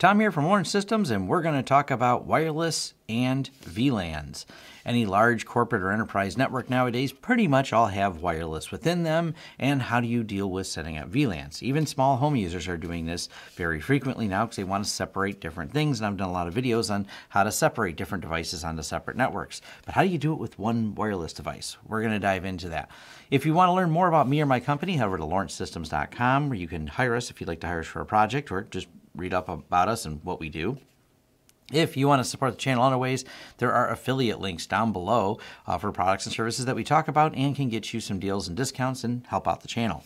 Tom here from Lawrence Systems, and we're going to talk about wireless and VLANs. Any large corporate or enterprise network nowadays pretty much all have wireless within them, and how do you deal with setting up VLANs? Even small home users are doing this very frequently now because they want to separate different things, and I've done a lot of videos on how to separate different devices onto separate networks. But how do you do it with one wireless device? We're going to dive into that. If you want to learn more about me or my company, head over to lawrencesystems.com where you can hire us if you'd like to hire us for a project or just read up about us and what we do. If you want to support the channel in other ways, there are affiliate links down below uh, for products and services that we talk about and can get you some deals and discounts and help out the channel.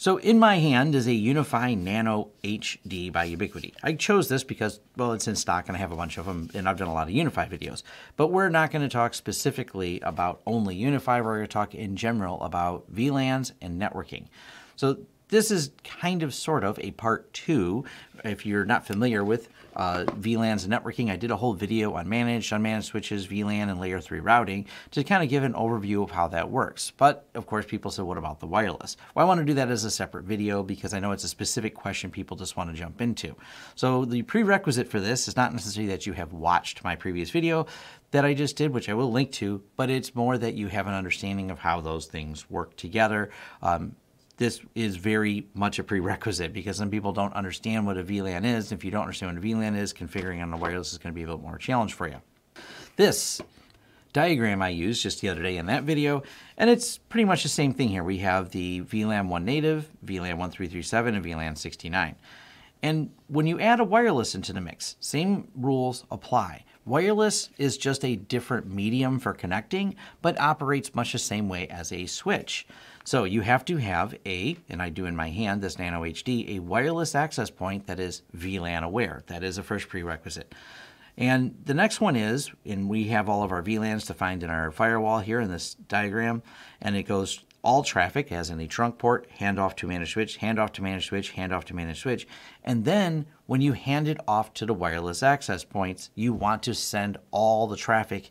So in my hand is a UniFi Nano HD by Ubiquiti. I chose this because, well, it's in stock and I have a bunch of them and I've done a lot of UniFi videos. But we're not going to talk specifically about only UniFi, We're going to talk in general about VLANs and networking. So this is kind of sort of a part two. If you're not familiar with uh, VLANs and networking, I did a whole video on managed, unmanaged switches, VLAN, and layer 3 routing to kind of give an overview of how that works. But of course, people said, what about the wireless? Well, I want to do that as a separate video because I know it's a specific question people just want to jump into. So the prerequisite for this is not necessarily that you have watched my previous video that I just did, which I will link to, but it's more that you have an understanding of how those things work together. Um, this is very much a prerequisite because some people don't understand what a VLAN is. If you don't understand what a VLAN is, configuring on the wireless is going to be a little more challenge for you. This diagram I used just the other day in that video, and it's pretty much the same thing here. We have the VLAN 1 native, VLAN 1337, and VLAN 69. And when you add a wireless into the mix, same rules apply. Wireless is just a different medium for connecting, but operates much the same way as a switch. So you have to have a, and I do in my hand, this Nano HD, a wireless access point that is VLAN aware. That is a first prerequisite. And the next one is, and we have all of our VLANs defined in our firewall here in this diagram, and it goes all traffic as in a trunk port, handoff to managed switch, handoff to managed switch, handoff to managed switch. And then when you hand it off to the wireless access points, you want to send all the traffic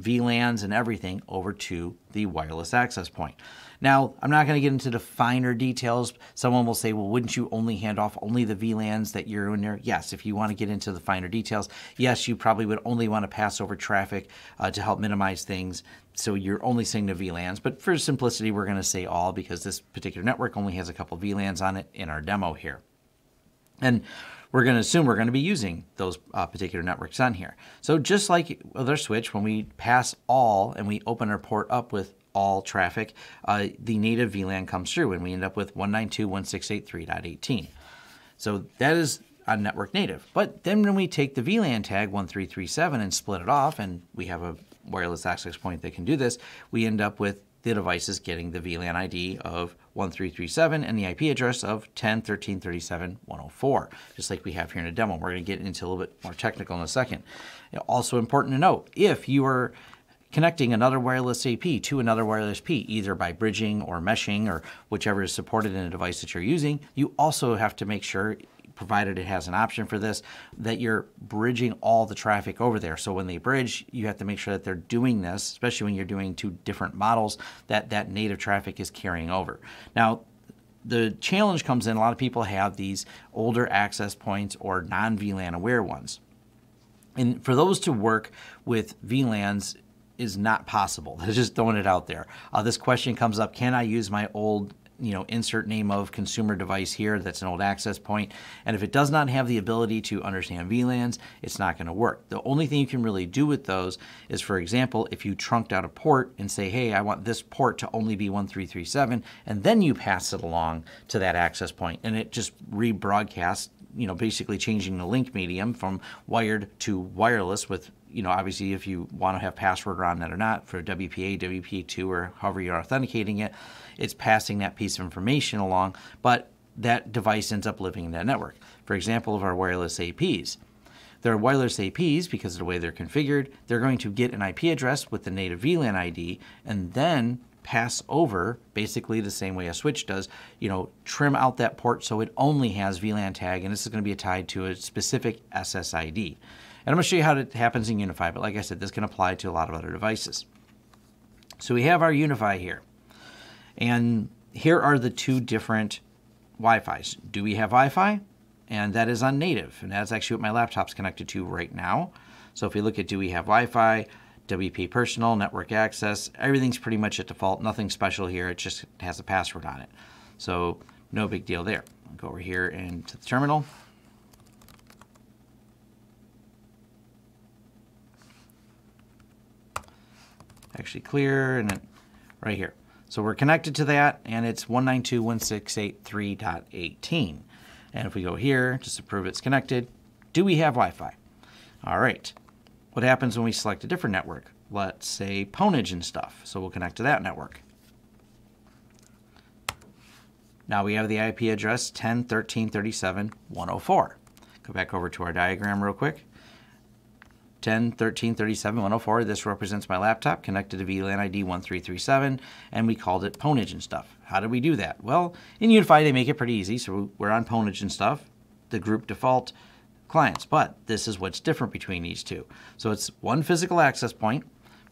VLANs and everything over to the wireless access point. Now, I'm not going to get into the finer details. Someone will say, well, wouldn't you only hand off only the VLANs that you're in there? Yes, if you want to get into the finer details, yes, you probably would only want to pass over traffic uh, to help minimize things. So you're only saying the VLANs. But for simplicity, we're going to say all because this particular network only has a couple VLANs on it in our demo here. And we're going to assume we're going to be using those uh, particular networks on here. So just like other switch, when we pass all and we open our port up with all traffic, uh, the native VLAN comes through and we end up with 192.168.3.18. So that is on network native. But then when we take the VLAN tag 1337 and split it off, and we have a wireless access point that can do this, we end up with the device is getting the VLAN ID of 1337 and the IP address of 10.13.37.104, just like we have here in a demo. We're going to get into a little bit more technical in a second. Also important to note, if you are connecting another wireless AP to another wireless P, either by bridging or meshing or whichever is supported in a device that you're using, you also have to make sure provided it has an option for this, that you're bridging all the traffic over there. So when they bridge, you have to make sure that they're doing this, especially when you're doing two different models, that that native traffic is carrying over. Now, the challenge comes in, a lot of people have these older access points or non-VLAN aware ones. And for those to work with VLANs, is not possible. They're just throwing it out there. Uh, this question comes up, can I use my old you know, insert name of consumer device here that's an old access point. And if it does not have the ability to understand VLANs, it's not going to work. The only thing you can really do with those is, for example, if you trunked out a port and say, hey, I want this port to only be 1337, and then you pass it along to that access point, and it just rebroadcasts you know, basically changing the link medium from wired to wireless with, you know, obviously if you want to have password around that or not for WPA, WPA2, or however you're authenticating it, it's passing that piece of information along, but that device ends up living in that network. For example, of our wireless APs. Their wireless APs, because of the way they're configured, they're going to get an IP address with the native VLAN ID and then pass over basically the same way a switch does, you know, trim out that port so it only has VLAN tag and this is going to be tied to a specific SSID. And I'm going to show you how it happens in UniFi, but like I said, this can apply to a lot of other devices. So we have our UniFi here. And here are the two different Wi-Fis. Do we have Wi-Fi? and that is on native, and that's actually what my laptop's connected to right now. So if we look at do we have Wi-Fi, WP Personal, network access, everything's pretty much at default. Nothing special here. It just has a password on it. So no big deal there. I'll go over here into the terminal. Actually clear and it, right here. So we're connected to that and it's 192.168.3.18. And if we go here, just to prove it's connected, do we have Wi-Fi? All right. What happens when we select a different network? Let's say Pwnage and stuff. So we'll connect to that network. Now we have the IP address 10.13.37.104. Go back over to our diagram real quick. 10.13.37.104. This represents my laptop connected to VLAN ID 1337, and we called it Pwnage and stuff. How did we do that? Well, in UniFi they make it pretty easy, so we're on Pwnage and stuff. The group default clients, but this is what's different between these two. So it's one physical access point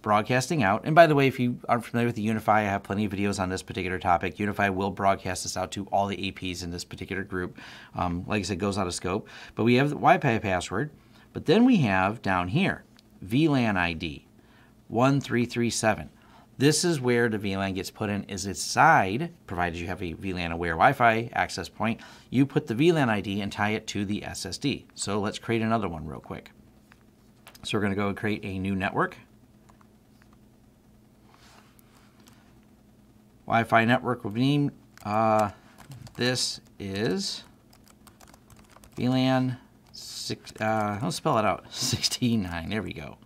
broadcasting out. And by the way, if you aren't familiar with the UniFi, I have plenty of videos on this particular topic. UniFi will broadcast this out to all the APs in this particular group. Um, like I said, goes out of scope. But we have the Wi-Fi password. But then we have down here, VLAN ID 1337. This is where the VLAN gets put in is its side, provided you have a VLAN aware Wi-Fi access point, you put the VLAN ID and tie it to the SSID. So let's create another one real quick. So we're going to go and create a new network. Wi-Fi network will be, uh, this is VLAN, six, uh, let's spell it out, 69, there we go.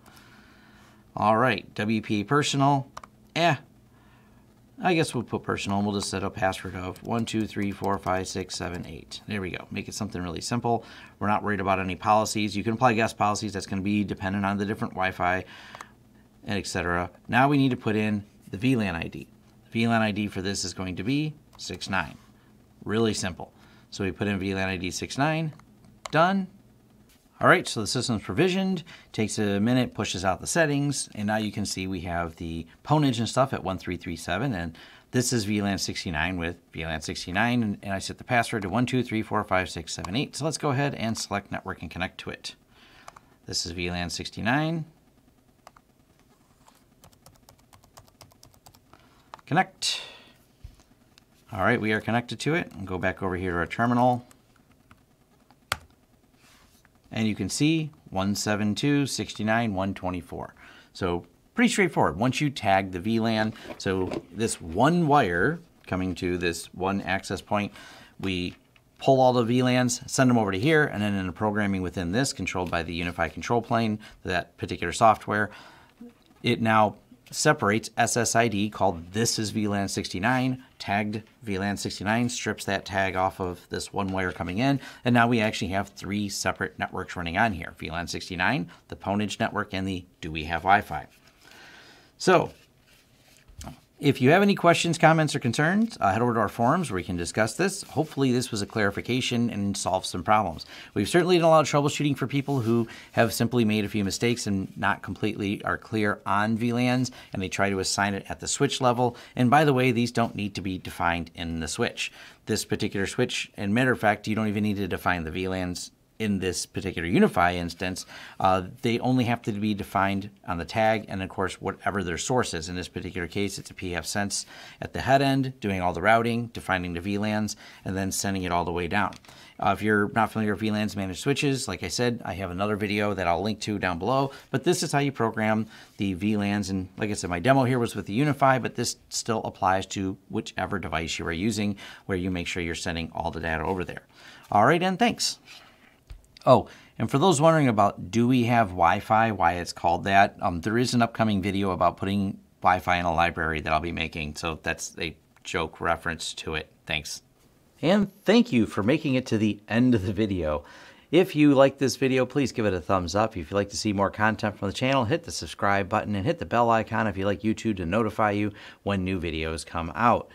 All right, WP personal, eh, I guess we'll put personal we'll just set a password of 1, 2, 3, 4, 5, 6, 7, 8. There we go. Make it something really simple. We're not worried about any policies. You can apply guest policies. That's going to be dependent on the different Wi-Fi, and etc. Now we need to put in the VLAN ID. The VLAN ID for this is going to be 69. Really simple. So we put in VLAN ID 69, done. All right, so the system's provisioned, takes a minute, pushes out the settings, and now you can see we have the Pwnage and stuff at 1337, and this is VLAN 69 with VLAN 69, and I set the password to 1234567 So let's go ahead and select network and connect to it. This is VLAN 69. Connect. All right, we are connected to it. And go back over here to our terminal. And you can see 172.69.124. So pretty straightforward. Once you tag the VLAN, so this one wire coming to this one access point, we pull all the VLANs, send them over to here, and then in the programming within this, controlled by the UniFi control plane, that particular software, it now separates SSID called this is VLAN 69, tagged VLAN 69, strips that tag off of this one wire coming in, and now we actually have three separate networks running on here, VLAN 69, the Pwnage network, and the Do We Have Wi-Fi. So if you have any questions, comments, or concerns, uh, head over to our forums where we can discuss this. Hopefully, this was a clarification and solved some problems. We've certainly done a lot of troubleshooting for people who have simply made a few mistakes and not completely are clear on VLANs, and they try to assign it at the switch level. And by the way, these don't need to be defined in the switch. This particular switch, and matter of fact, you don't even need to define the VLANs in this particular UniFi instance, uh, they only have to be defined on the tag and, of course, whatever their source is. In this particular case, it's a pfSense at the head end, doing all the routing, defining the VLANs, and then sending it all the way down. Uh, if you're not familiar with VLANs managed switches, like I said, I have another video that I'll link to down below, but this is how you program the VLANs. And like I said, my demo here was with the UniFi, but this still applies to whichever device you are using where you make sure you're sending all the data over there. All right, and thanks. Oh, and for those wondering about do we have Wi-Fi, why it's called that, um, there is an upcoming video about putting Wi-Fi in a library that I'll be making, so that's a joke reference to it. Thanks. And thank you for making it to the end of the video. If you like this video, please give it a thumbs up. If you'd like to see more content from the channel, hit the subscribe button and hit the bell icon if you'd like YouTube to notify you when new videos come out.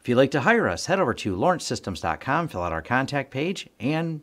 If you'd like to hire us, head over to lawrencesystems.com, fill out our contact page, and